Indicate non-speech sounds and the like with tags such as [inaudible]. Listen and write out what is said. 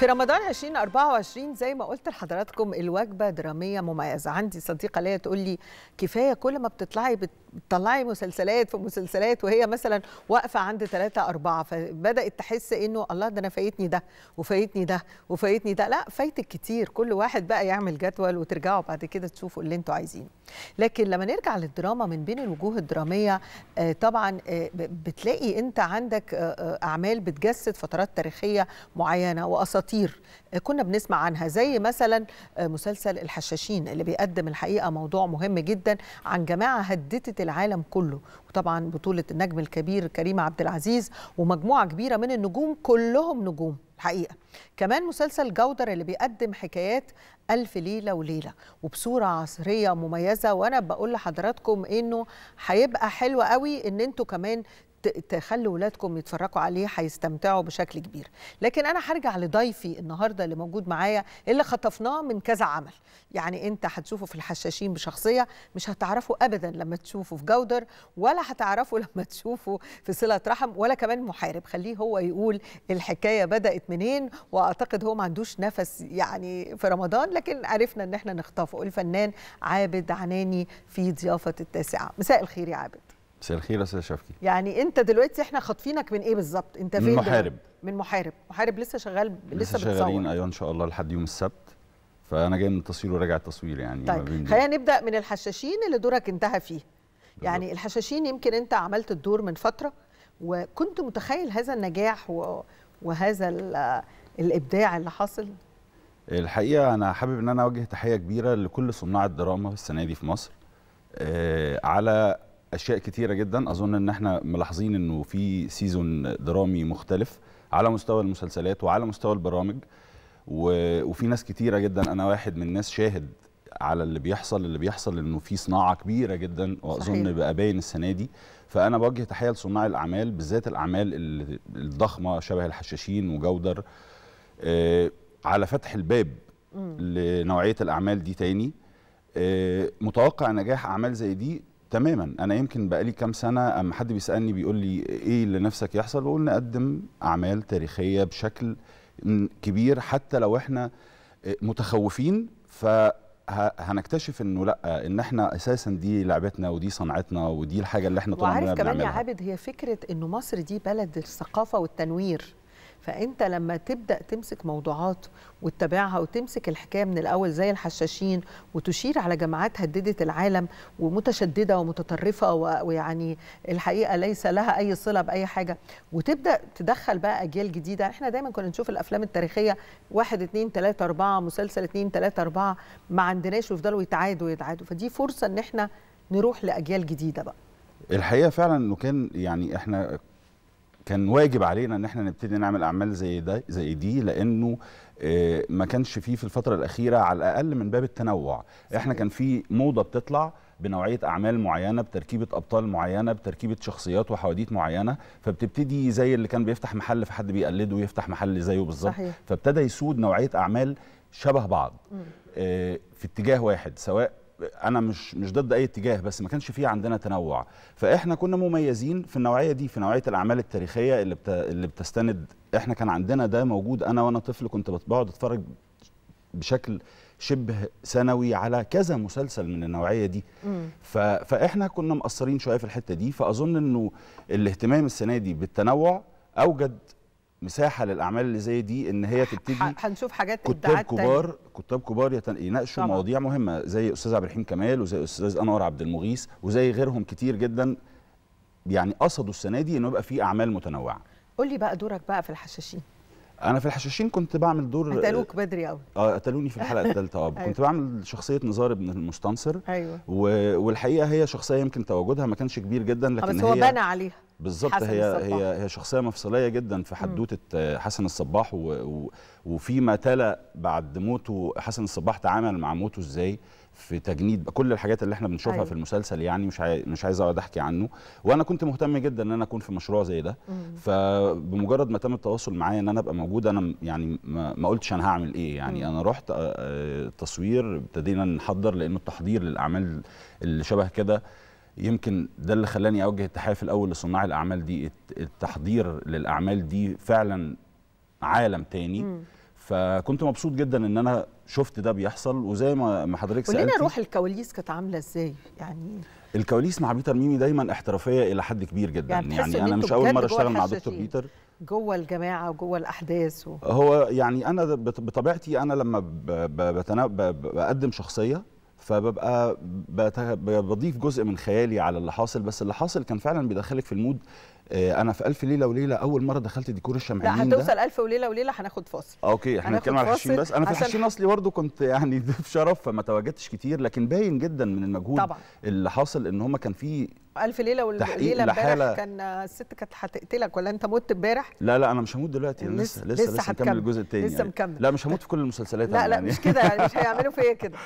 في رمضان 2024 زي ما قلت لحضراتكم الوجبة درامية مميزة. عندي صديقة ليا تقول لي كفاية كل ما بتطلعي بتطلعي مسلسلات في مسلسلات وهي مثلا واقفة عند ثلاثة أربعة فبدأت تحس إنه الله ده أنا فايتني ده وفايتني ده وفايتني ده. لا فايتك كتير. كل واحد بقى يعمل جدول وترجعوا بعد كده تشوفوا اللي أنتوا عايزينه. لكن لما نرجع للدراما من بين الوجوه الدرامية طبعا بتلاقي انت عندك أعمال بتجسد فترات تاريخية معينة وأساطير. كنا بنسمع عنها زي مثلا مسلسل الحشاشين اللي بيقدم الحقيقة موضوع مهم جدا عن جماعة هددت العالم كله. وطبعا بطولة النجم الكبير كريم عبد العزيز ومجموعة كبيرة من النجوم كلهم نجوم الحقيقة كمان مسلسل جودر اللي بيقدم حكايات ألف ليلة وليلة. وبصورة عصرية مميزة وأنا بقول لحضراتكم إنه هيبقى حلو قوي إن أنتوا كمان تخلوا ولادكم يتفرجوا عليه هيستمتعوا بشكل كبير. لكن أنا هرجع لضيفي النهارده اللي موجود معايا اللي خطفناه من كذا عمل. يعني أنت هتشوفه في الحشاشين بشخصية مش هتعرفه ابدا لما تشوفه في جودر ولا هتعرفه [laughs] لما تشوفه في صلة رحم ولا كمان محارب. خليه هو يقول الحكاية بدأت منين وأعتقد هو ما عندوش نفس يعني في رمضان لكن عرفنا إن إحنا نخطفه. الفنان عابد عناني في ضيافة التاسعة. مساء الخير يا عابد. مساء الخير يا أستاذ شفقي. يعني أنت دلوقتي إحنا خاطفينك من إيه بالظبط؟ أنت فين من محارب. دلوقتي؟ من محارب. محارب لسه شغال لسه, لسه شغالين أيوه إن شاء الله لحد يوم السبت. فأنا جاي من التصوير وراجع التصوير يعني طيب. خلينا نبدأ من الحشاشين اللي دورك انتهى فيه. يعني الحشاشين يمكن أنت عملت الدور من فترة وكنت متخيل هذا النجاح و... وهذا ال... الإبداع اللي حاصل؟ الحقيقة أنا حابب إن أنا أوجه تحية كبيرة لكل صناع الدراما السنة دي في مصر آه على أشياء كتيرة جدا. أظن إن إحنا ملاحظين إنه في season درامي مختلف على مستوى المسلسلات وعلى مستوى البرامج و... وفي ناس كتيرة جدا. أنا واحد من الناس شاهد على اللي بيحصل اللي بيحصل إنه في صناعة كبيرة جدا وأظن. بقى باين السنة دي. فأنا بوجه تحية لصناع الأعمال بالذات الأعمال ال- الضخمة شبه الحشاشين وجودر آه على فتح الباب لنوعية الأعمال دي تاني. آه متوقع نجاح أعمال زي دي تماما. أنا يمكن بقالي كام سنة أما حد بيسألني بيقول لي إيه اللي نفسك يحصل بقول نقدم أعمال تاريخية بشكل كبير حتى لو إحنا آه، متخوفين. فهنكتشف إنه لأ إن إحنا أساسا دي لعبتنا ودي صنعتنا ودي الحاجة اللي إحنا طول عمرنا وعارف كمان يا بنعملها. عابد هي فكرة إنه مصر دي بلد الثقافة والتنوير. فأنت لما تبدأ تمسك موضوعات وتتابعها وتمسك الحكاية من الأول زي الحشاشين وتشير على جماعات هددت العالم ومتشددة ومتطرفة ويعني الحقيقة ليس لها أي صلة بأي حاجة وتبدأ تدخل بقى أجيال جديدة. إحنا دايما كنا نشوف الأفلام التاريخية واحد اتنين تلاتة أربعة مسلسل اتنين تلاتة أربعة ما عندناش ويفضلوا يتعادوا يتعادوا. فدي فرصة إن إحنا نروح لأجيال جديدة بقى. الحقيقة فعلا إنه كان يعني إحنا كان واجب علينا إن إحنا نبتدي نعمل أعمال زي ده زي دي لأنه آه، ما كانش فيه في الفترة الأخيرة على الأقل من باب التنوع. إحنا كان في موضة بتطلع بنوعية أعمال معينة بتركيبة أبطال معينة بتركيبة شخصيات وحواديت معينة فبتبتدي زي اللي كان بيفتح محل في حد بيقلده ويفتح محل زيه بالظبط. فابتدى يسود نوعية أعمال شبه بعض. آه، في اتجاه واحد سواء أنا مش مش ضد أي اتجاه بس ما كانش فيه عندنا تنوع. فإحنا كنا مميزين في النوعية دي في نوعية الأعمال التاريخية اللي بت... اللي بتستند. إحنا كان عندنا ده موجود. أنا وأنا طفل كنت بقعد أتفرج بشكل شبه سنوي على كذا مسلسل من النوعية دي. ف... فإحنا كنا مقصرين شوية في الحتة دي. فأظن إنه الاهتمام السنة دي بالتنوع أوجد مساحة للأعمال اللي زي دي إن هي تبتدي هنشوف حاجات كتاب. كبار كتاب كبار يتن- يناقشوا. مواضيع مهمة زي أستاذ عبد الرحيم كمال وزي أستاذ أنور عبد المغيث وزي غيرهم كتير جدا. يعني قصدوا السنة دي انه يبقى في أعمال متنوعة. قول لي بقى دورك بقى في الحشاشين. أنا في الحشاشين كنت بعمل دور قتلوك بدري قوي آه قتلوني في الحلقة الثالثه آه. [laughs] أيوة. كنت بعمل شخصية نزار ابن المستنصر. أيوه. و... والحقيقة هي شخصية يمكن تواجدها ما كانش كبير جدا آه، لكن بس هو هي بنى عليها. بالظبط هي الصباح. هي هي شخصية مفصلية جدا في حدوتة حسن الصباح و... و... وفيما تلا بعد موته حسن الصباح تعامل مع موته إزاي في تجنيد كل الحاجات اللي إحنا بنشوفها أيوة. في المسلسل يعني مش عاي... مش عايز أقعد أحكي عنه. وأنا كنت مهتم جدا إن أنا أكون في مشروع زي ده. فبمجرد ما تم التواصل معايا إن أنا أبقى موجود أنا يعني ما, ما قلتش أنا هعمل إيه يعني. أنا رحت آه، آه، تصوير ابتدينا نحضر لأنه التحضير للأعمال اللي شبه كده. يمكن ده اللي خلاني أوجه التحية في الأول لصناع الأعمال دي. الت- التحضير للأعمال دي فعلا عالم تاني. فكنت مبسوط جدا إن أنا شفت ده بيحصل. وزي ما حضرتك سألتي روح الكواليس كانت عاملة إزاي؟ يعني الكواليس مع بيتر ميمي دايما احترافية إلى حد كبير جدا. يعني يعني, أنا مش أول مرة أشتغل مع دكتور. بيتر. جوه الجماعة وجوه الأحداث و... هو يعني أنا بط- بطبيعتي أنا لما بقدم شخصية فببقى بضيف جزء من خيالي على اللي حاصل. بس اللي حاصل كان فعلا بيدخلك في ال mood آه، أنا في ألف ليلة وليلة أول مرة دخلت ديكور لا الشمعانين ده. هتوصل ألف وليلة وليلة هناخد فاصل. okay إحنا بنتكلم على الحشاشين فاصل بس. أنا في عشان الحشاشين أصلي برضه كنت يعني [laughs] ضيف شرف فما تواجدتش كتير لكن باين جدا من المجهود طبعا. اللي حاصل إن هم كان في ألف ليلة وليلة امبارح كان الست كانت هتقتلك ولا أنت مت امبارح؟ لا لا أنا مش هموت دلوقتي. أنا لسه- لسه لسه. مكمل الجزء الثاني لسه مكمل. لا مش هموت في كل المسلسلات لا لا يعني. مش كده يعني. مش [laughs] هيعملوا فيا كده.